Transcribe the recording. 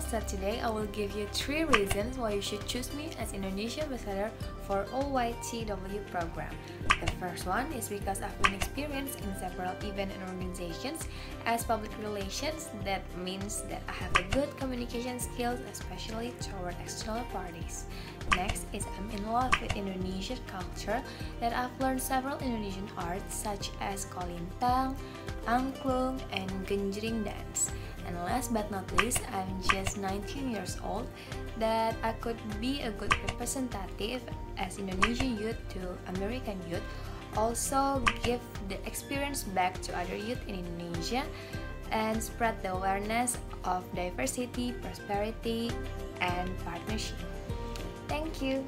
so today I will give you three reasons why you should choose me as Indonesia ambassador for OYTW program. The first one is because I've been experienced in several event and organizations as public relations. That means that I have a good communication skills, especially toward external parties. Next is I'm in love with Indonesian culture that I've learned several Indonesian arts such as kolintang, angklung, and genjreng dance. And last but not least, I'm just 19 years old that I could be a good representative as Indonesian youth to American youth. Also give the experience back to other youth in Indonesia and spread the awareness of diversity, prosperity, and partnership. Thank you.